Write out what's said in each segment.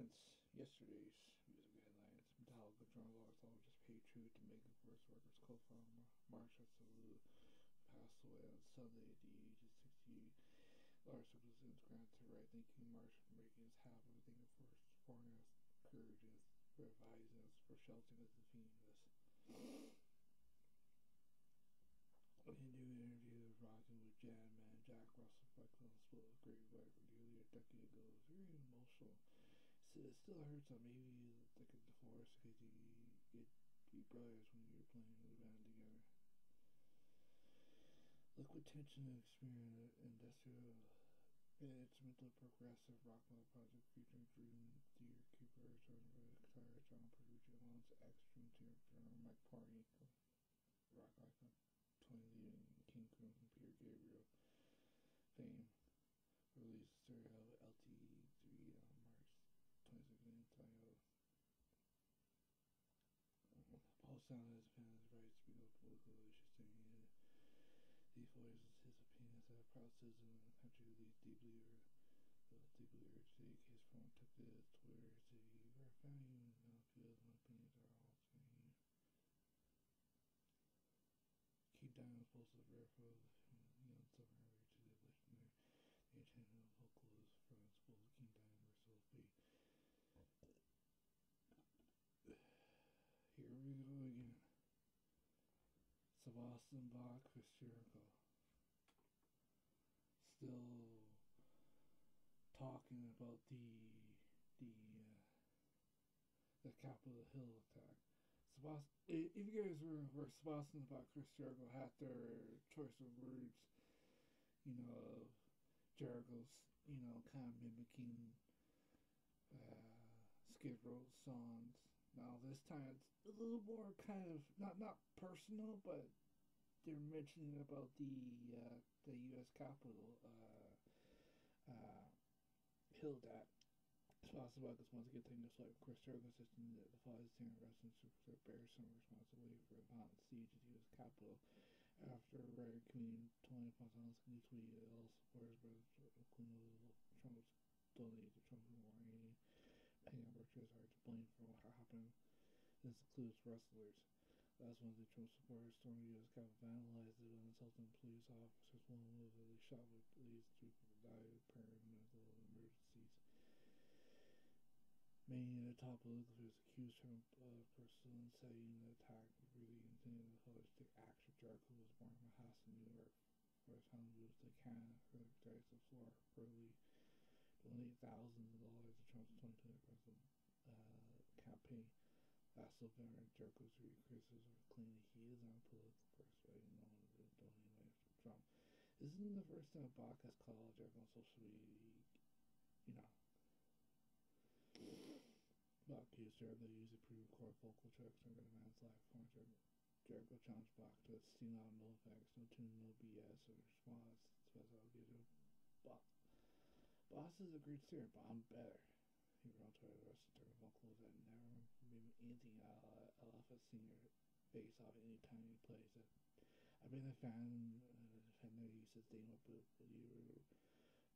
since yesterday's music headlines, Metallica Lars Ulrich just paid tribute to Megadeth Records co-founder Mark Salou, passed away on Sunday at the age of 68. Lars took his Instagram to write, thank you, Mark, for making us happy, thank you for supporting us, encouraging us, for advising us, for sheltering us, and feeding us. In a new interview with Rockin' with Jam Man, Jack Russell Franklin spoke a great record nearly a decade ago. It was very emotional. It still hurts on maybe like a divorce because you get you brothers when you're playing in the band together. Liquid Tension and Experience industrial instrumental progressive rock metal project featuring Dream Theater Keeper, guitarist John Petrucci, Lance Extreme Team drummer Mike Portnoy, rock icon Tony Levin King Crimson Peter Gabriel fame. Released stereo Been his right to speak on political issues, saying he voices his citizen in the country who leads deeply or uh, deeply urged to his phone took to Twitter to say, We're value now feels my opinions are all saying King Diamond posted a rare photo of him young summer earlier to the legendary the intended vocalist from both King Diamond versus Fate. Here we go again. Sebastian Bach with Jericho. Still talking about the the uh, the Capitol Hill attack. If you guys were, were Sebastian about Chris Jericho had their choice of words, you know, Jericho's, you know, kind of mimicking uh, Skid Row songs now this time it's a little more kind of not not personal, but they're mentioning about the uh, the U.S. Capitol uh, uh, hill that this once again thing just like Chris Jericho system that the father's team residents to bear some responsibility for the violent siege of the U.S. Capitol after a rare community 20 points on the tweet all supporters including Trump's donated to Trump war Many amateurs are to blame for what happened. This includes wrestlers. Last month, the Trump supporters stormed the U.S. Capitol, vandalized it, and insulted police officers. One was they shot with police. Three people died of paramedical emergencies. Many of the top figures accused Trump of personally saying the attack really intended to take action. Jericho was born in Manhattan, New York. For his home moved to Canada, retired to Florida, early donate thousands of dollars to Trump's 2020 president uh, campaign. Claiming he is a political right? No one is donating money to Trump. This isn't the first time Bach has called Jericho on social media, you know. Bach used Jericho to use a pre-recorded vocal tracks during the man's live performance. Jericho, challenged Bach to sing out no effects, no tune, no BS, or response. Special give him Bach Boss is a great singer, but I'm better. He wrote to the rest vocals that never made anything out of a singer based off any time he plays it. I've been a fan, uh, defender. He says they want to you,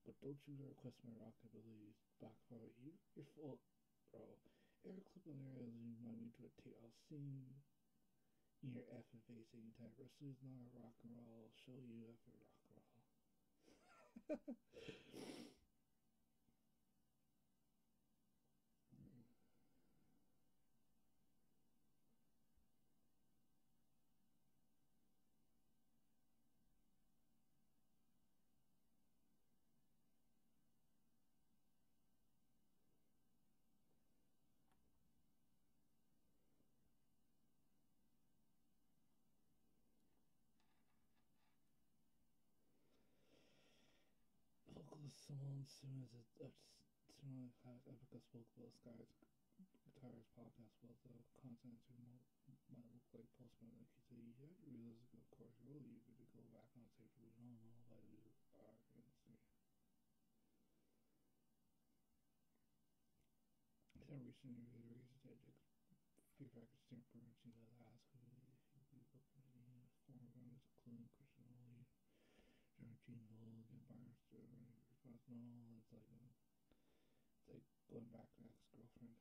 but don't you request my rockabilly back for you. You're full, bro. Eric Clapton areas remind me to a tape. I'll sing your effing face anytime. Wrestling is not a rock and roll. I'll show you effing rock and roll. vocalist Simone Simons uh, similar has Epica spoke about Sky's guitarist podcast about the content might look like Post you have to realize, of course, really you could go back on tape. We don't know about the art industry. He said recently reiterated that Jack's feedback is temporary and she does ask who should be looking former members, including Christian Holy. Georgine Hogue and Byron Sterling response. It's like uh, a, like going back to ex girlfriend.